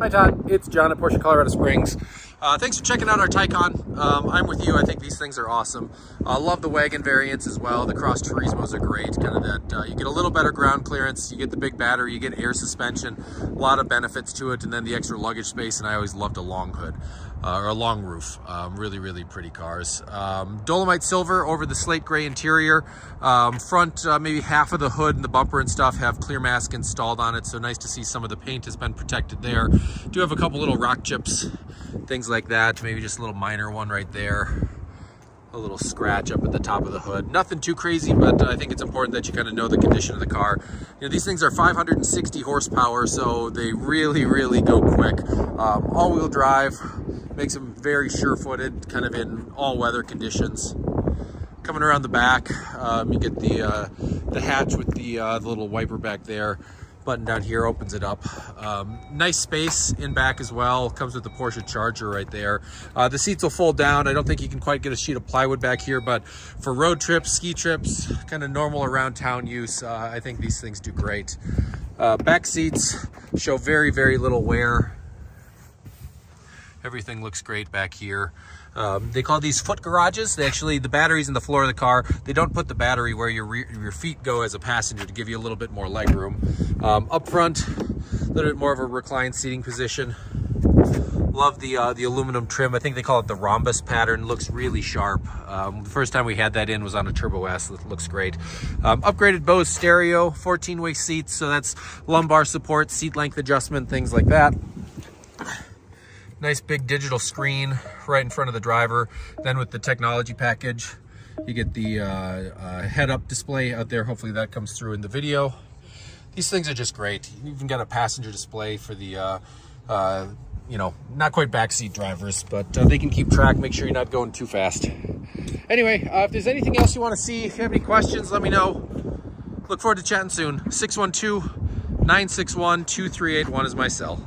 Hi Todd, it's John at Porsche Colorado Springs. Uh, thanks for checking out our Taycan. Um, I'm with you, I think these things are awesome. I uh, love the wagon variants as well. The cross turismos are great, kind of that, uh, you get a little better ground clearance, you get the big battery, you get air suspension, a lot of benefits to it, and then the extra luggage space, and I always loved a long hood. Uh, or a long roof. Um, really, really pretty cars. Um, Dolomite silver over the slate gray interior. Um, front, uh, maybe half of the hood and the bumper and stuff have clear mask installed on it. So nice to see some of the paint has been protected there. Do have a couple little rock chips, things like that. Maybe just a little minor one right there a little scratch up at the top of the hood. Nothing too crazy, but I think it's important that you kind of know the condition of the car. You know, these things are 560 horsepower, so they really, really go quick. Um, All-wheel drive makes them very sure-footed, kind of in all weather conditions. Coming around the back, um, you get the uh, the hatch with the, uh, the little wiper back there button down here opens it up. Um, nice space in back as well. Comes with the Porsche Charger right there. Uh, the seats will fold down. I don't think you can quite get a sheet of plywood back here, but for road trips, ski trips, kind of normal around town use, uh, I think these things do great. Uh, back seats show very, very little wear. Everything looks great back here. Um, they call these foot garages. They actually, the battery's in the floor of the car. They don't put the battery where your, your feet go as a passenger to give you a little bit more leg room. Um, up front, a little bit more of a reclined seating position. Love the uh, the aluminum trim. I think they call it the rhombus pattern. Looks really sharp. Um, the first time we had that in was on a Turbo S. It looks great. Um, upgraded Bose stereo, 14-way seats. So that's lumbar support, seat length adjustment, things like that. Nice big digital screen right in front of the driver. Then with the technology package, you get the uh, uh, head-up display out there. Hopefully that comes through in the video. These things are just great. You even got a passenger display for the, uh, uh you know, not quite backseat drivers, but uh, they can keep track, make sure you're not going too fast. Anyway, uh, if there's anything else you want to see, if you have any questions, let me know. Look forward to chatting soon. 612 961 2381 is my cell.